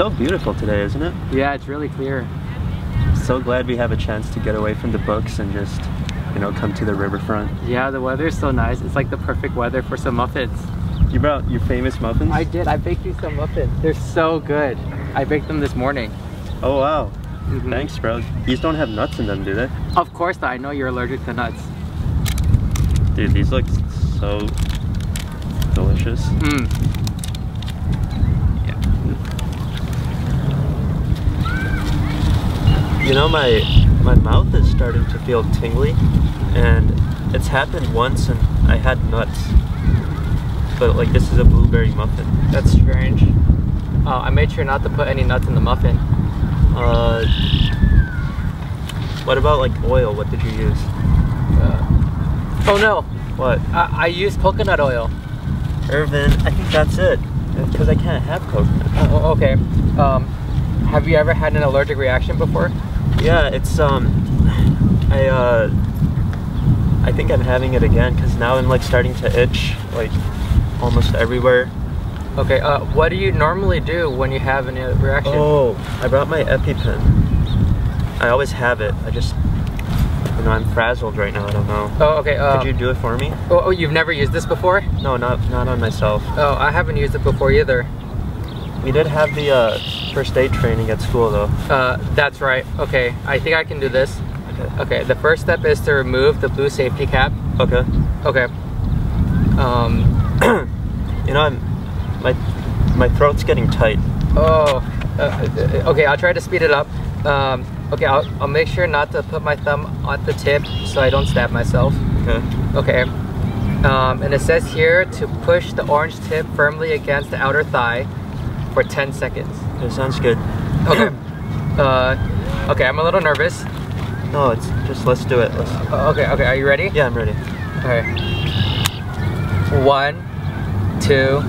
so beautiful today, isn't it? Yeah, it's really clear. So glad we have a chance to get away from the books and just, you know, come to the riverfront. Yeah, the weather is so nice. It's like the perfect weather for some muffins. You brought your famous muffins? I did. I baked you some muffins. They're so good. I baked them this morning. Oh wow. Mhm. Thanks, bro. These don't have nuts in them, do they? Of course, not. I know you're allergic to nuts. Dude, these look so delicious. Mm. You know, my my mouth is starting to feel tingly, and it's happened once, and I had nuts. But like, this is a blueberry muffin. That's strange. Uh, I made sure not to put any nuts in the muffin. Uh, what about like oil? What did you use? Uh, oh no, What? I, I used coconut oil. Irvin, I think that's it. Because I can't have coconut. Oh, okay. Um, have you ever had an allergic reaction before? Yeah, it's um, I uh, I think I'm having it again because now I'm like starting to itch like almost everywhere. Okay. Uh, what do you normally do when you have any reaction? Oh, I brought my EpiPen. I always have it. I just, you know, I'm frazzled right now. I don't know. Oh, okay. Uh, Could you do it for me? oh, oh, you've never used this before? No, not not on myself. Oh, I haven't used it before either. We did have the uh, first aid training at school though. Uh, that's right. Okay, I think I can do this. Okay. Okay, the first step is to remove the blue safety cap. Okay. Okay. Um, You know, I'm my my throat's getting tight. oh, uh, okay, I'll try to speed it up. Um, okay, I'll, I'll make sure not to put my thumb at the tip so I don't stab myself. Okay. Okay. Um, and it says here to push the orange tip firmly against the outer thigh for 10 seconds. That sounds good. Okay. uh, okay, I'm a little nervous. No, it's just let's do it. Let's, Uh, okay, okay, are you ready? yeah, I'm ready. Okay. One, two,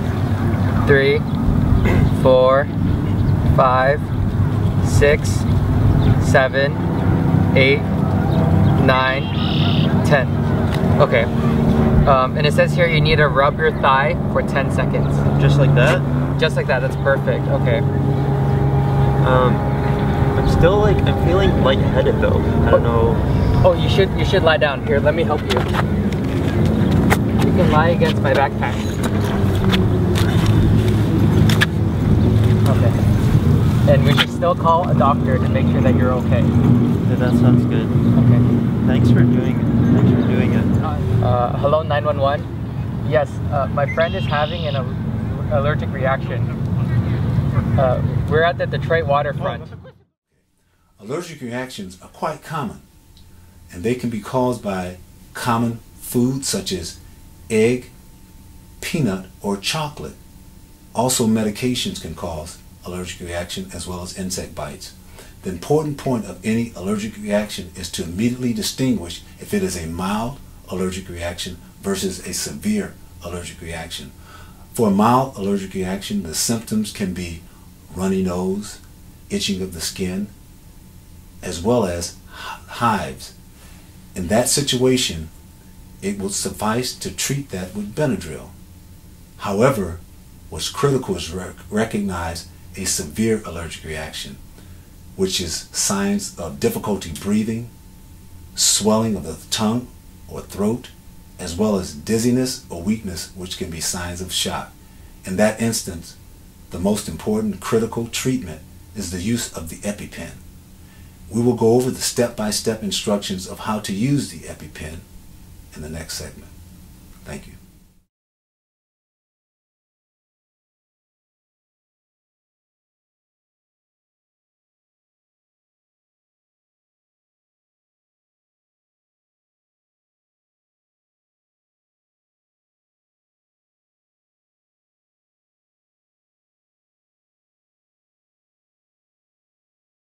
three, four, five, six, seven, eight, nine, ten. Okay. Um, and it says here you need to rub your thigh for 10 seconds. Just like that. Just like that, that's perfect. Okay. Um, I'm still like I'm feeling lightheaded though. I don't know. Oh, you should you should lie down. Here, let me help you. You can lie against my backpack. Okay. And we should still call a doctor to make sure that you're okay. Yeah, that sounds good. Okay. Thanks for doing it. Thanks for doing it. Uh, hello 911. Yes, uh, my friend is having an al- allergic reaction. Uh, we're at the Detroit waterfront. Allergic reactions are quite common, and they can be caused by common foods such as egg, peanut, or chocolate. Also, medications can cause allergic reaction as well as insect bites. The important point of any allergic reaction is to immediately distinguish if it is a mild allergic reaction versus a severe allergic reaction. For a mild allergic reaction, the symptoms can be runny nose, itching of the skin, as well as hives. In that situation, it will suffice to treat that with Benadryl. However, what's critical is rec- recognize a severe allergic reaction, which is signs of difficulty breathing, swelling of the tongue or throat, as well as dizziness or weakness, which can be signs of shock. In that instance, the most important critical treatment is the use of the EpiPen. We will go over the step-by-step instructions of how to use the EpiPen in the next segment. Thank you.